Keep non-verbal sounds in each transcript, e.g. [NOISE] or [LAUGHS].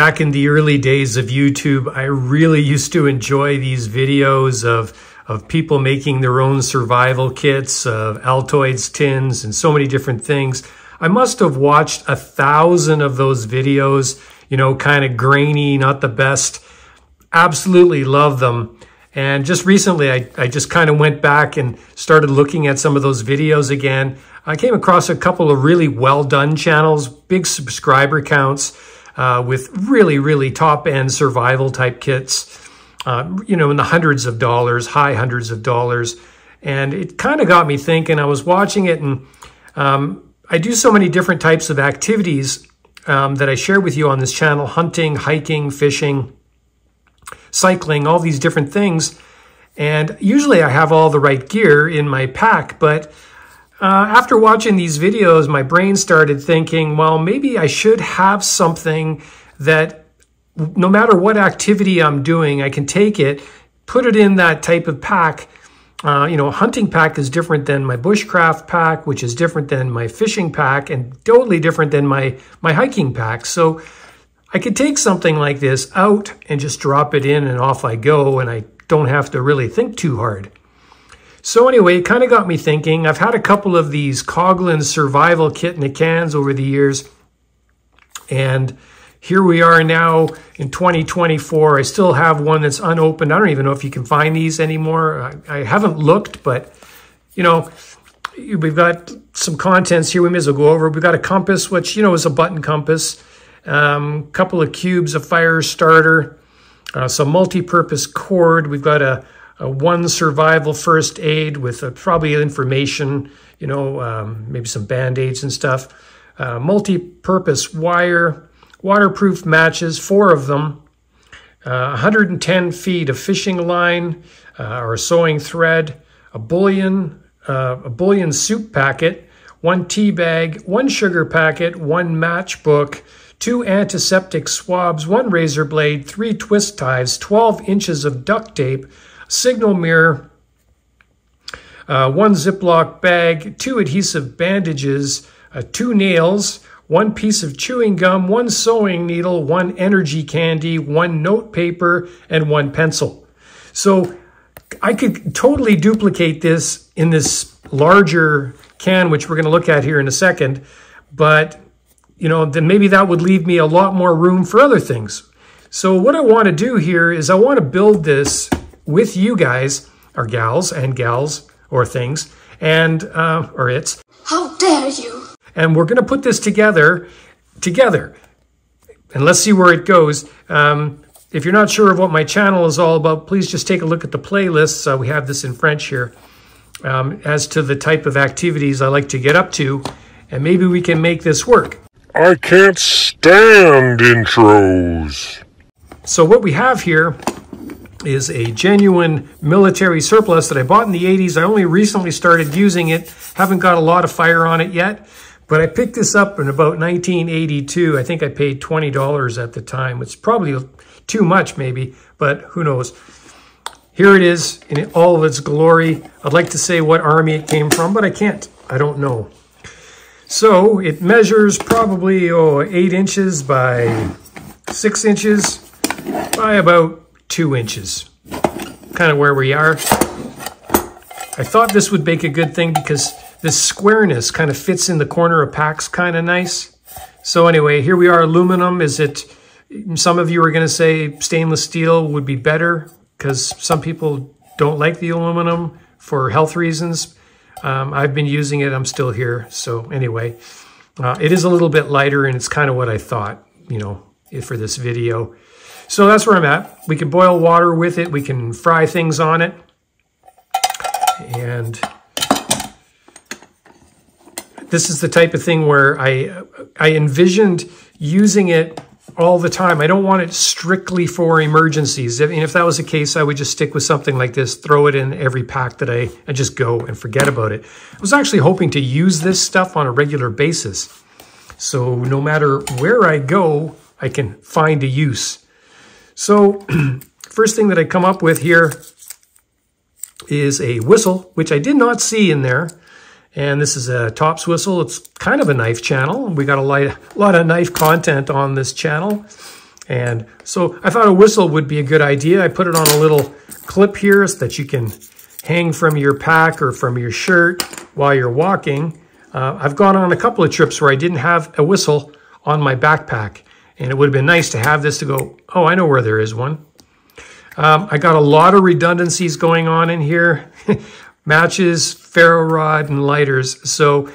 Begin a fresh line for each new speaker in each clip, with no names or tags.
back in the early days of YouTube, I really used to enjoy these videos of, of people making their own survival kits, of Altoids tins, and so many different things. I must have watched a thousand of those videos, you know, kind of grainy, not the best. Absolutely love them. And just recently, I, I just kind of went back and started looking at some of those videos again. I came across a couple of really well done channels, big subscriber counts uh, with really, really top end survival type kits, uh, you know, in the hundreds of dollars, high hundreds of dollars. And it kind of got me thinking. I was watching it and um, I do so many different types of activities um, that I share with you on this channel hunting, hiking, fishing, cycling, all these different things. And usually I have all the right gear in my pack, but uh, after watching these videos, my brain started thinking, well, maybe I should have something that no matter what activity I'm doing, I can take it, put it in that type of pack. Uh, you know, a hunting pack is different than my bushcraft pack, which is different than my fishing pack and totally different than my, my hiking pack. So I could take something like this out and just drop it in and off I go and I don't have to really think too hard. So anyway, it kind of got me thinking. I've had a couple of these Coghlan survival kit in the cans over the years. And here we are now in 2024. I still have one that's unopened. I don't even know if you can find these anymore. I, I haven't looked, but you know, we've got some contents here we may as well go over. We've got a compass, which, you know, is a button compass. A um, couple of cubes, a fire starter, uh, some multi-purpose cord. We've got a uh, one survival first aid with uh, probably information, you know, um, maybe some band-aids and stuff. Uh, multi-purpose wire, waterproof matches, four of them, 110 feet of fishing line or sewing thread, a bouillon, a bouillon soup packet, one tea bag, one sugar packet, one matchbook, two antiseptic swabs, one razor blade, three twist ties, 12 inches of duct tape, signal mirror, uh, one Ziploc bag, two adhesive bandages, uh, two nails, one piece of chewing gum, one sewing needle, one energy candy, one note paper, and one pencil. So I could totally duplicate this in this larger can, which we're going to look at here in a second. But, you know, then maybe that would leave me a lot more room for other things. So what I want to do here is I want to build this with you guys, or gals and gals, or things, and, uh, or it's.
How dare you!
And we're going to put this together, together. And let's see where it goes. Um, if you're not sure of what my channel is all about, please just take a look at the playlists. Uh, we have this in French here. Um, as to the type of activities I like to get up to, and maybe we can make this work.
I can't stand intros.
So what we have here is a genuine military surplus that I bought in the 80s. I only recently started using it. Haven't got a lot of fire on it yet. But I picked this up in about 1982. I think I paid $20 at the time. It's probably too much maybe, but who knows. Here it is in all of its glory. I'd like to say what army it came from, but I can't. I don't know. So it measures probably oh, 8 inches by 6 inches by about two inches. Kind of where we are. I thought this would make a good thing because this squareness kind of fits in the corner of packs kind of nice. So anyway, here we are, aluminum. Is it, some of you are going to say stainless steel would be better because some people don't like the aluminum for health reasons. Um, I've been using it. I'm still here. So anyway, uh, it is a little bit lighter and it's kind of what I thought, you know, for this video. So that's where I'm at. We can boil water with it. We can fry things on it. And this is the type of thing where I, I envisioned using it all the time. I don't want it strictly for emergencies. I mean, if that was the case, I would just stick with something like this, throw it in every pack that I, and just go and forget about it. I was actually hoping to use this stuff on a regular basis. So no matter where I go, I can find a use. So [CLEARS THROAT] first thing that I come up with here is a whistle, which I did not see in there. And this is a Tops whistle. It's kind of a knife channel. We got a [LAUGHS] lot, of knife content on this channel. And so I thought a whistle would be a good idea. I put it on a little clip here so that you can hang from your pack or from your shirt while you're walking. Uh, I've gone on a couple of trips where I didn't have a whistle on my backpack. And it would have been nice to have this to go, oh, I know where there is one. Um, I got a lot of redundancies going on in here. [LAUGHS] Matches, ferro rod, and lighters. So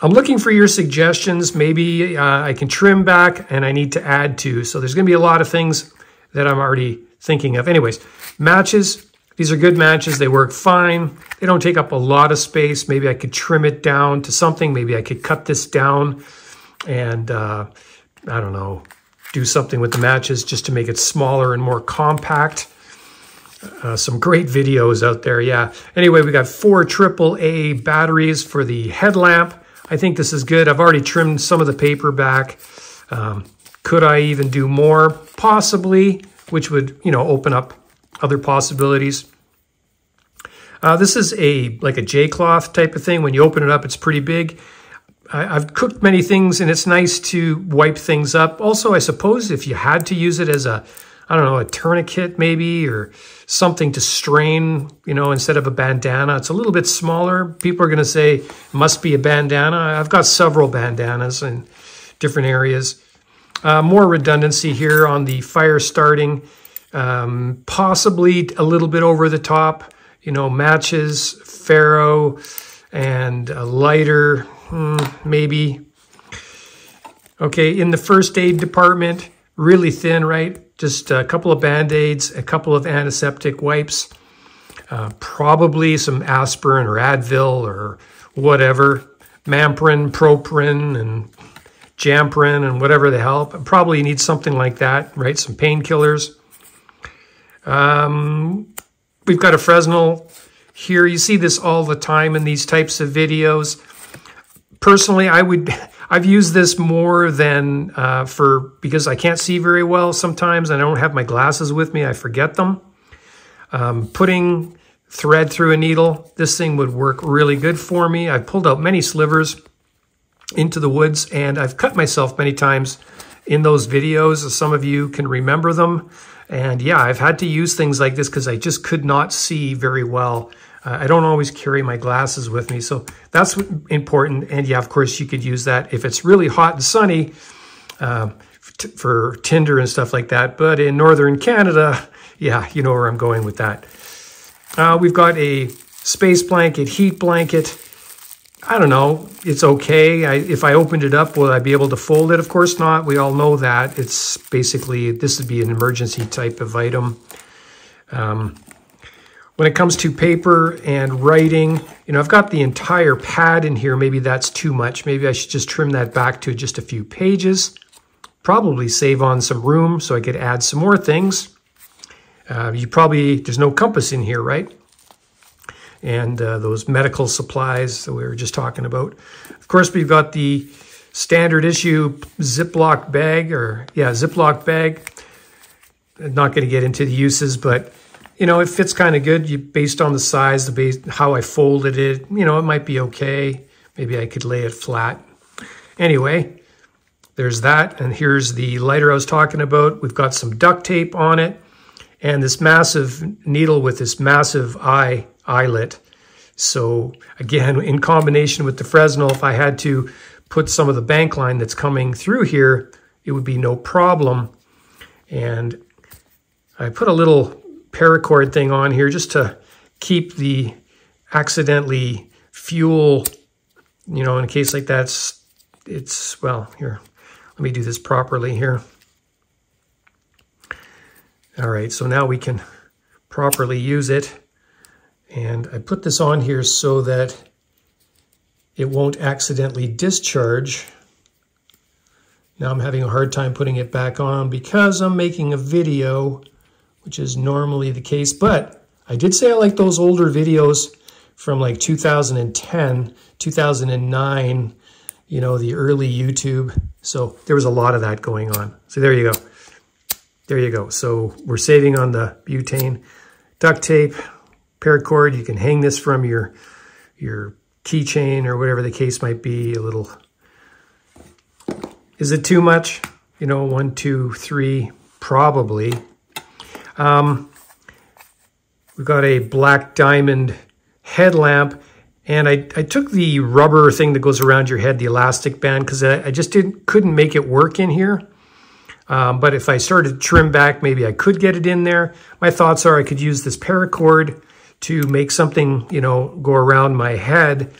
I'm looking for your suggestions. Maybe uh, I can trim back and I need to add to. So there's going to be a lot of things that I'm already thinking of. Anyways, matches. These are good matches. They work fine. They don't take up a lot of space. Maybe I could trim it down to something. Maybe I could cut this down and, uh, I don't know, do something with the matches just to make it smaller and more compact. Uh, some great videos out there, yeah. Anyway, we got four AAA batteries for the headlamp. I think this is good. I've already trimmed some of the paper back. Um, could I even do more? Possibly, which would, you know, open up other possibilities. Uh, this is a like a J-cloth type of thing. When you open it up, it's pretty big. I, have cooked many things, and it's nice to wipe things up. Also, I suppose if you had to use it as a, I don't know, a tourniquet maybe, or something to strain, you know, instead of a bandana. It's a little bit smaller. People are going to say, must be a bandana. I've got several bandanas in different areas. Uh, more redundancy here on the fire starting. Um, possibly a little bit over the top, you know, matches, ferro, and a lighter, hmm, maybe. Okay, in the first aid department, really thin, right? just a couple of Band-Aids, a couple of antiseptic wipes, uh, probably some aspirin or Advil or whatever, Mamprin, Proprin, and Jamprin, and whatever the hell. Probably need something like that, right? Some painkillers. Um, we've got a Fresnel here. You see this all the time in these types of videos. Personally, I would [LAUGHS] I've used this more than uh, for, because I can't see very well sometimes. And I don't have my glasses with me. I forget them. Um, putting thread through a needle, this thing would work really good for me. I've pulled out many slivers into the woods and I've cut myself many times in those videos. Some of you can remember them. And yeah, I've had to use things like this because I just could not see very well uh, I don't always carry my glasses with me, so that's important. And yeah, of course, you could use that if it's really hot and sunny uh, for tinder and stuff like that. But in northern Canada, yeah, you know where I'm going with that. Uh, we've got a space blanket, heat blanket. I don't know. It's okay. I, if I opened it up, will I be able to fold it? Of course not. We all know that. It's basically, this would be an emergency type of item. Um, when it comes to paper and writing, you know, I've got the entire pad in here. Maybe that's too much. Maybe I should just trim that back to just a few pages. Probably save on some room so I could add some more things. Uh, you probably, there's no compass in here, right? And uh, those medical supplies that we were just talking about. Of course, we've got the standard issue Ziploc bag, or yeah, Ziploc bag. I'm not going to get into the uses, but you know, it fits kind of good you, based on the size, the base, how I folded it. You know, it might be okay. Maybe I could lay it flat. Anyway, there's that. And here's the lighter I was talking about. We've got some duct tape on it and this massive needle with this massive eye eyelet. So again, in combination with the Fresnel, if I had to put some of the bank line that's coming through here, it would be no problem. And I put a little paracord thing on here just to keep the accidentally fuel, you know, in a case like that, it's, well, here, let me do this properly here. All right, so now we can properly use it. And I put this on here so that it won't accidentally discharge. Now I'm having a hard time putting it back on because I'm making a video which is normally the case. But I did say I like those older videos from like 2010, 2009, you know, the early YouTube. So there was a lot of that going on. So there you go. There you go. So we're saving on the butane. Duct tape, paracord. You can hang this from your, your keychain or whatever the case might be. A little, is it too much? you know, one, two, three, probably. Um, we've got a black diamond headlamp. And I, I took the rubber thing that goes around your head, the elastic band, because I, I, just didn't couldn't make it work in here. Um, but if I started to trim back, maybe I could get it in there. My thoughts are I could use this paracord to make something, you know, go around my head.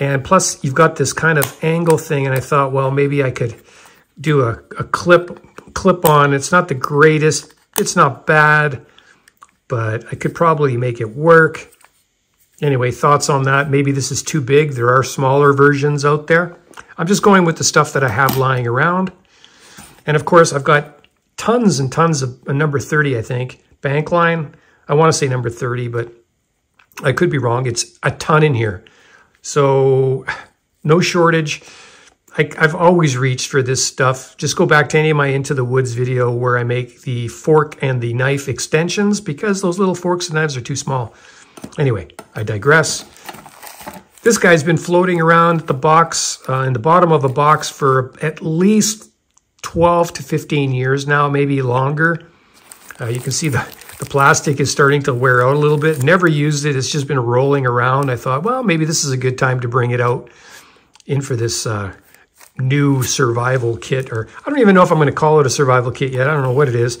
And plus, you've got this kind of angle thing, and I thought, well, maybe I could do a, a clip clip on. It's not the greatest. It's not bad, but I could probably make it work. Anyway, thoughts on that? Maybe this is too big. There are smaller versions out there. I'm just going with the stuff that I have lying around. And of course, I've got tons and tons of a number 30, I think. Bank line. I want to say number 30, but I could be wrong. It's a ton in here. So [SIGHS] no shortage. I, have always reached for this stuff. Just go back to any of my Into the Woods video where I make the fork and the knife extensions because those little forks and knives are too small. Anyway, I digress. This guy's been floating around the box, uh, in the bottom of a box for at least 12 to 15 years now, maybe longer. Uh, you can see the, the plastic is starting to wear out a little bit. Never used it. It's just been rolling around. I thought, well, maybe this is a good time to bring it out in for this uh, new survival kit. Or I don't even know if I'm going to call it a survival kit yet. I don't know what it is.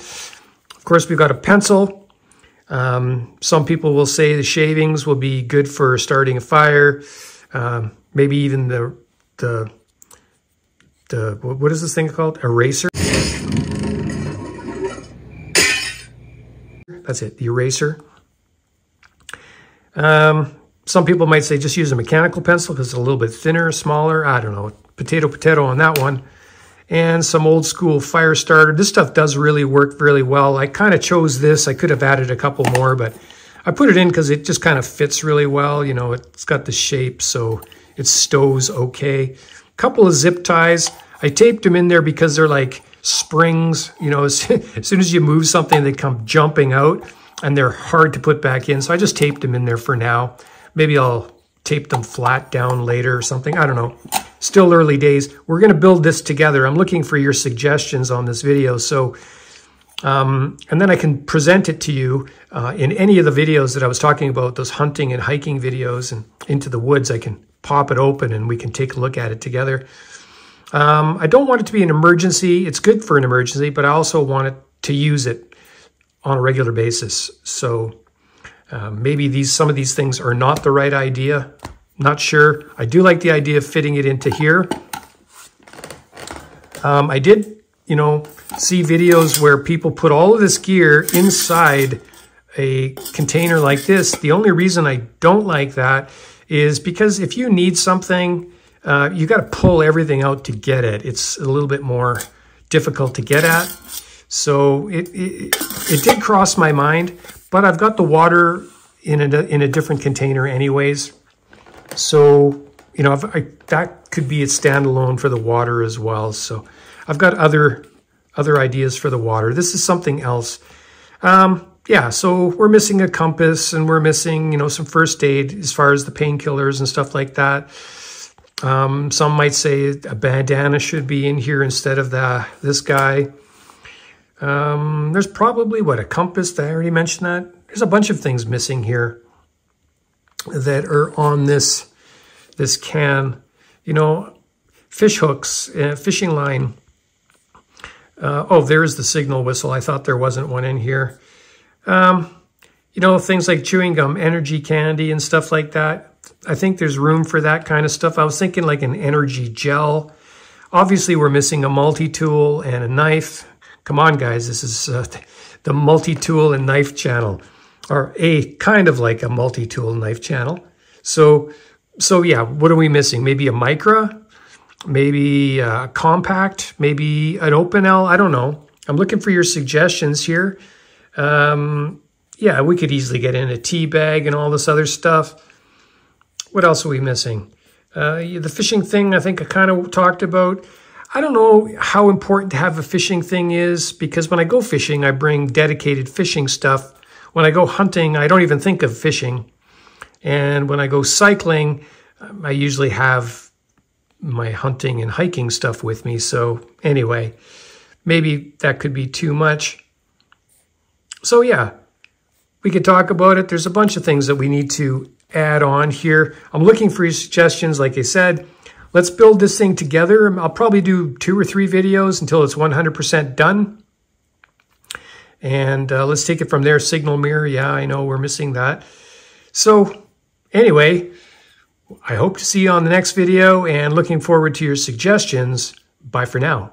Of course, we've got a pencil. Um, some people will say the shavings will be good for starting a fire. Um, maybe even the the the what is this thing called? Eraser. That's it, the eraser. Um, some people might say just use a mechanical pencil because it's a little bit thinner, smaller. I don't know. Potato, potato on that one. And some old school fire starter. This stuff does really work really well. I kind of chose this. I could have added a couple more, but I put it in because it just kind of fits really well. You know, it's got the shape, so it stows okay. A couple of zip ties. I taped them in there because they're like springs. You know, as, [LAUGHS] as soon as you move something, they come jumping out and they're hard to put back in. So I just taped them in there for now. Maybe I'll tape them flat down later or something. I don't know. Still early days. We're going to build this together. I'm looking for your suggestions on this video. So, um, and then I can present it to you uh, in any of the videos that I was talking about, those hunting and hiking videos and into the woods. I can pop it open and we can take a look at it together. Um, I don't want it to be an emergency. It's good for an emergency, but I also want it to use it on a regular basis. So uh, maybe these some of these things are not the right idea. Not sure. I do like the idea of fitting it into here. Um, I did, you know, see videos where people put all of this gear inside a container like this. The only reason I don't like that is because if you need something uh, you got to pull everything out to get it. It's a little bit more difficult to get at. So it, it, it did cross my mind, but I've got the water in a, in a different container anyways. So, you know, I, that could be a standalone for the water as well. So I've got other other ideas for the water. This is something else. Um, yeah, so we're missing a compass and we're missing, you know, some first aid as far as the painkillers and stuff like that. Um, some might say a bandana should be in here instead of the this guy. Um, there's probably, what, a compass? I already mentioned that. There's a bunch of things missing here that are on this, this can. You know, fish hooks, uh, fishing line. Uh, oh, there's the signal whistle. I thought there wasn't one in here. Um, you know, things like chewing gum, energy candy, and stuff like that. I think there's room for that kind of stuff. I was thinking like an energy gel. Obviously, we're missing a multi-tool and a knife. Come on, guys. This is uh, the multi-tool and knife channel, or a kind of like a multi-tool knife channel. So, so yeah, what are we missing? Maybe a Micra, maybe a compact, maybe an Opinel, I don't know. I'm looking for your suggestions here. Um, yeah, we could easily get in a tea bag and all this other stuff. What else are we missing? Uh, the fishing thing, I think I kind of talked about. I don't know how important to have a fishing thing is because when I go fishing, I bring dedicated fishing stuff. When I go hunting, I don't even think of fishing. And when I go cycling, um, I usually have my hunting and hiking stuff with me. So anyway, maybe that could be too much. So yeah, we could talk about it. There's a bunch of things that we need to add on here. I'm looking for your suggestions, like I said. Let's build this thing together. I'll probably do two or three videos until it's 100% done. And uh, let's take it from there. Signal mirror, yeah, I know we're missing that. So anyway, I hope to see you on the next video and looking forward to your suggestions. Bye for now.